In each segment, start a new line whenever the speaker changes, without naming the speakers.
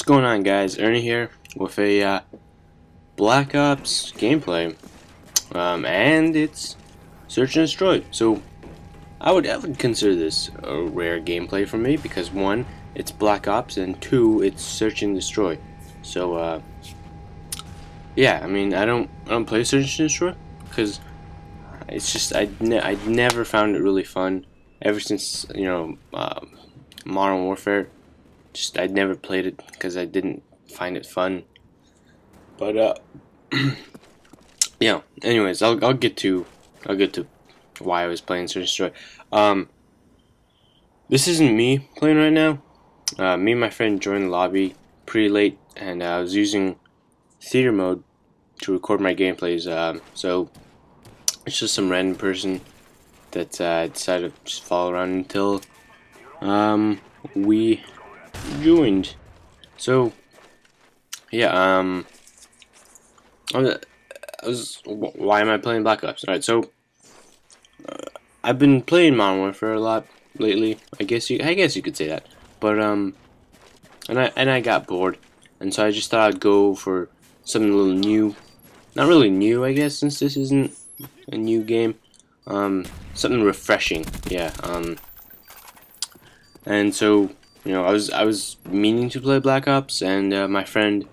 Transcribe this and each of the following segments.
What's going on guys? Ernie here with a uh, Black Ops gameplay um, and it's Search and Destroy. So I would, I would consider this a rare gameplay for me because one, it's Black Ops and two, it's Search and Destroy. So uh, yeah, I mean I don't I don't play Search and Destroy because it's just I ne I never found it really fun ever since you know uh, Modern Warfare just I never played it because I didn't find it fun. But uh, yeah. Anyways, I'll I'll get to I'll get to why I was playing Search and Destroy. Um, this isn't me playing right now. Uh, me and my friend joined the lobby pretty late, and uh, I was using theater mode to record my gameplays. Um, so it's just some random person that uh, decided to just follow around until um, we joined. So, yeah, um, I was, why am I playing Black Ops? Alright, so, uh, I've been playing Modern Warfare a lot lately. I guess you, I guess you could say that. But, um, and I, and I got bored. And so I just thought I'd go for something a little new. Not really new, I guess, since this isn't a new game. Um, something refreshing, yeah, um, and so you know, I was I was meaning to play Black Ops, and uh, my friend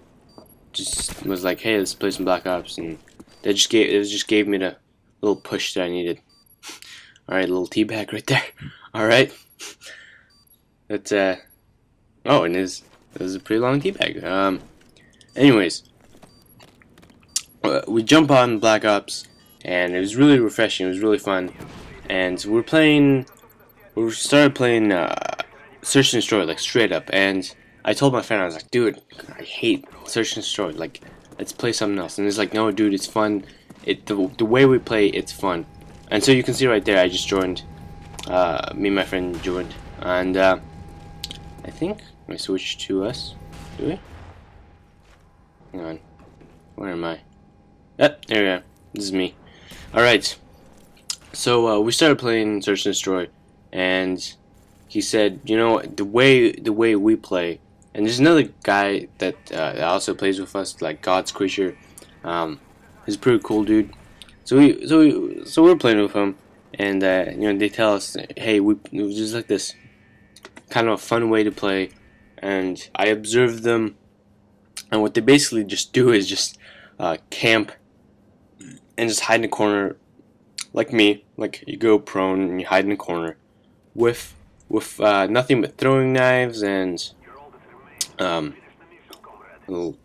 just was like, "Hey, let's play some Black Ops," and they just gave it just gave me the little push that I needed. All right, little teabag right there. All right, that's uh oh, and it was a pretty long teabag. Um, anyways, uh, we jump on Black Ops, and it was really refreshing. It was really fun, and we're playing. We started playing. Uh, search and destroy, like straight up. And I told my friend, I was like, dude, I hate search and destroy. Like, let's play something else. And he's like, no, dude, it's fun. It the, the way we play, it's fun. And so you can see right there, I just joined. Uh, me and my friend joined, and uh, I think I switch to us. Do we? Hang on. Where am I? Yep, there we are. This is me. Alright. So uh, we started playing Search and Destroy, and he said, you know, the way the way we play, and there's another guy that, uh, also plays with us, like God's Creature. Um, he's a pretty cool dude. So we so we, so we're playing with him, and uh, you know they tell us, hey, we it just like this, kind of a fun way to play, and I observed them, and what they basically just do is just uh, camp and just hide in a corner, like me, like you go prone and you hide in a corner, with with uh, nothing but throwing knives and um, little,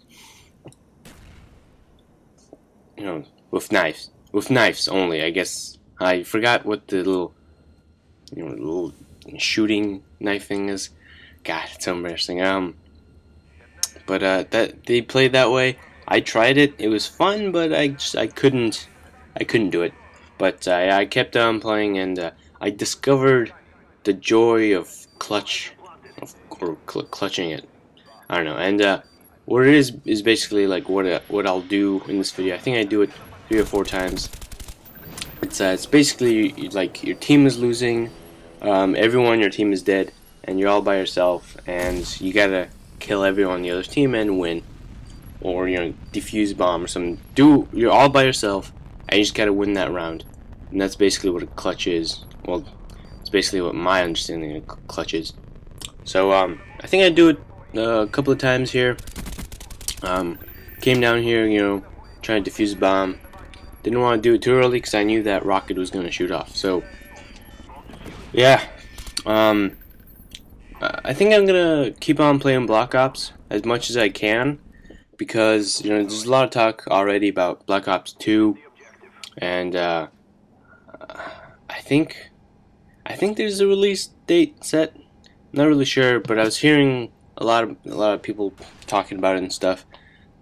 you know, with knives, with knives only. I guess I forgot what the little, you know, little shooting knife thing is. God, it's so embarrassing. Um, but uh, that they played that way. I tried it. It was fun, but I just I couldn't, I couldn't do it. But uh, I kept on playing, and uh, I discovered the joy of clutch, of, or cl clutching it. I don't know. And uh, what it is is basically like what uh, what I'll do in this video. I think I do it three or four times. It's uh, it's basically like your team is losing, um, everyone your team is dead, and you're all by yourself, and you gotta kill everyone on the other team and win, or you know defuse bomb or something. Do you're all by yourself, and you just gotta win that round, and that's basically what a clutch is. Well, basically what my understanding of clutch is. So um, I think I do it uh, a couple of times here. Um, came down here, you know, trying to defuse a bomb. Didn't want to do it too early because I knew that rocket was going to shoot off. So yeah, um, I think I'm gonna keep on playing Black Ops as much as I can because you know there's a lot of talk already about Black Ops 2, and uh, I think I think there's a release date set. Not really sure, but I was hearing a lot of a lot of people talking about it and stuff.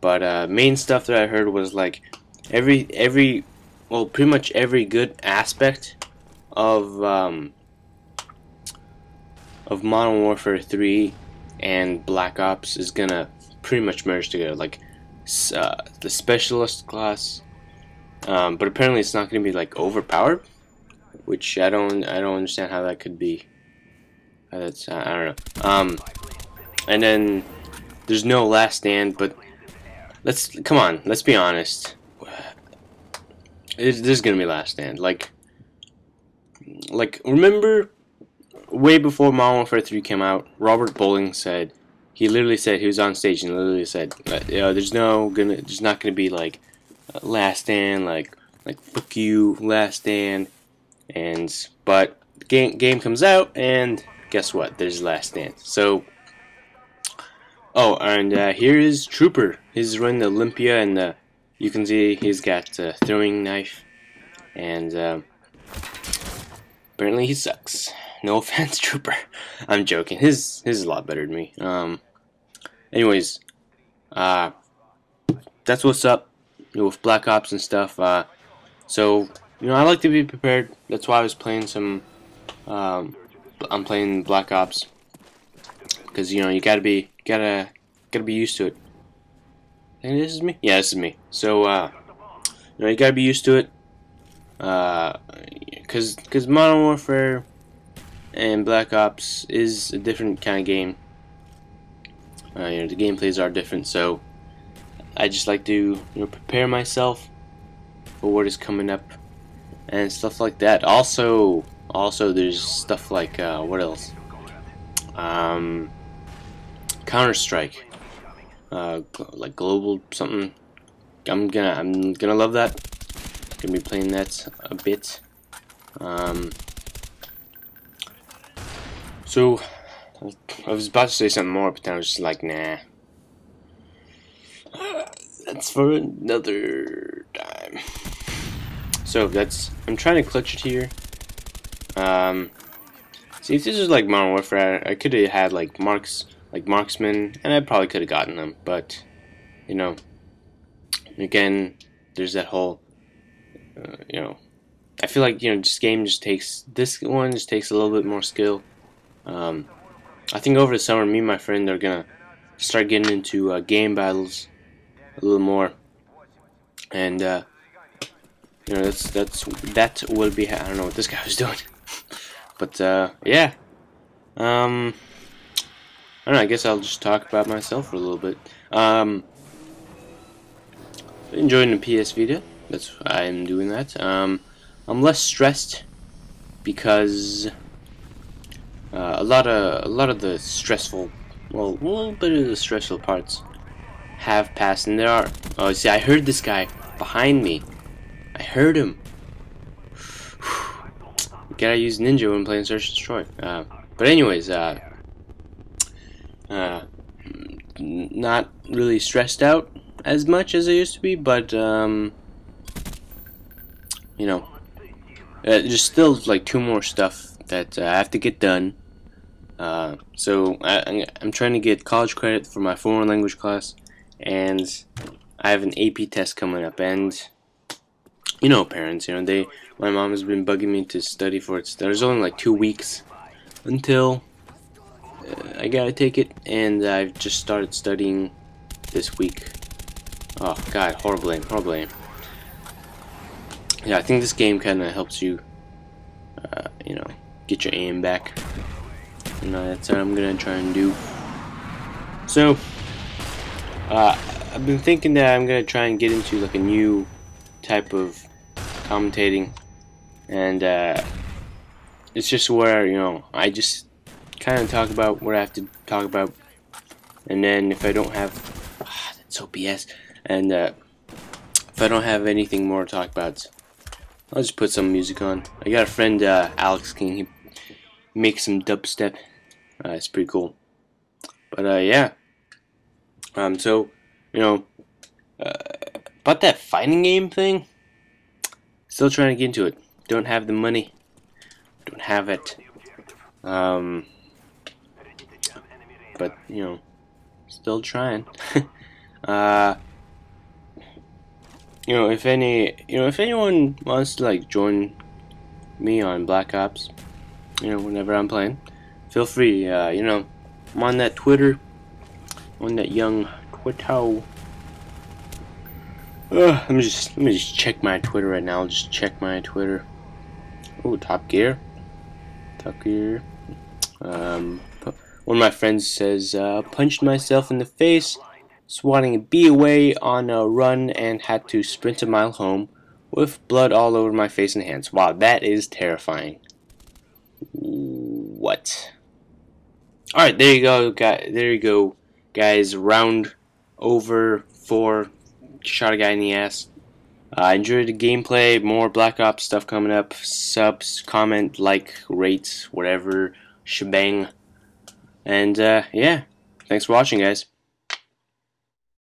But uh, main stuff that I heard was like every every well pretty much every good aspect of um, of Modern Warfare 3 and Black Ops is gonna pretty much merge together. Like uh, the specialist class, um, but apparently it's not gonna be like overpowered which I don't I don't understand how that could be. That's I don't know. Um, and then there's no last stand, but let's come on, let's be honest. It, is gonna be last stand. Like, like remember, way before Modern Warfare 3 came out, Robert Bowling said he literally said he was on stage and literally said, you know, there's no gonna, there's not gonna be like last stand, like like fuck you, last stand, and but game game comes out and guess what? There's last stand. So oh, and uh, here is Trooper. He's running the Olympia, and uh, you can see he's got a throwing knife, and uh, apparently he sucks. No offense, Trooper. I'm joking. His his is a lot better than me. Um. Anyways, uh, that's what's up with Black Ops and stuff. Uh, so you know, I like to be prepared. That's why I was playing some. Um, I'm playing Black Ops because you know you gotta be gotta gotta be used to it. And this is me. Yeah, this is me. So uh, you know you gotta be used to it. Uh, cause cause Modern Warfare and Black Ops is a different kind of game. Uh, you know the gameplays are different, so I just like to you know prepare myself for what is coming up and stuff like that. Also, also there's stuff like uh, what else? Um, Counter Strike, uh, like global something. I'm gonna I'm gonna love that. Gonna be playing that a bit. Um, so I was about to say something more, but then I was just like, nah. That's for another time. So that's I'm trying to clutch it here. Um, see if this was like Modern Warfare, I could have had like marks, like marksman, and I probably could have gotten them. But you know, again, there's that whole, uh, you know, I feel like you know, this game just takes this one just takes a little bit more skill. Um, I think over the summer, me and my friend are gonna start getting into uh, game battles a little more, and uh, you know that's that's that will be. I don't know what this guy was doing, but uh, yeah. Um, I don't know. I guess I'll just talk about myself for a little bit. Um, enjoying the PS Vita. That's I'm doing that. Um, I'm less stressed because uh, a lot of a lot of the stressful, well, a little bit of the stressful parts have passed, and there are. Oh, see, I heard this guy behind me. I heard him. Gotta use ninja when playing Search and Destroy. Uh, but anyways, uh, uh, not really stressed out as much as I used to be, but um, you know, uh, there's still like two more stuff that uh, I have to get done. Uh, so I, I'm trying to get college credit for my foreign language class, and I have an AP test coming up, and you know, parents, you know, they, my mom has been bugging me to study for it. There's only like two weeks until uh, I gotta take it, and I've just started studying this week. Oh God, horrible aim, horrible aim. Yeah, I think this game kind of helps you, uh, you know, get your aim back. And uh, that's what I'm gonna try and do. So, uh, I've been thinking that I'm gonna try and get into like a new type of commentating, and uh, it's just where you know I just kind of talk about what I have to talk about, and then if I don't have, ah, that's so BS, and uh, if I don't have anything more to talk about, I'll just put some music on. I got a friend, uh, Alex King. He makes some dubstep. Uh, it's pretty cool. But uh, yeah. Um, so, you know, uh, about that fighting game thing, still trying to get into it. Don't have the money. Don't have it. Um, but, you know, still trying. uh, you know, if any, you know, if anyone wants to, like, join me on Black Ops, you know, whenever I'm playing, feel free, uh, you know, I'm on that Twitter, on that young Twitter. Uh, let me just let me just check my Twitter right now. I'll just check my Twitter. Oh, Top Gear, Top Gear. Um, one of my friends says, uh, punched myself in the face, swatting a bee away on a run and had to sprint a mile home with blood all over my face and hands. Wow, that is terrifying. What? Alright, there you go, guys. There you go, guys. Round over four. Shot a guy in the ass. I uh, enjoyed the gameplay. More Black Ops stuff coming up. Subs, comment, like, rate, whatever. Shebang. And, uh, yeah. Thanks for watching, guys.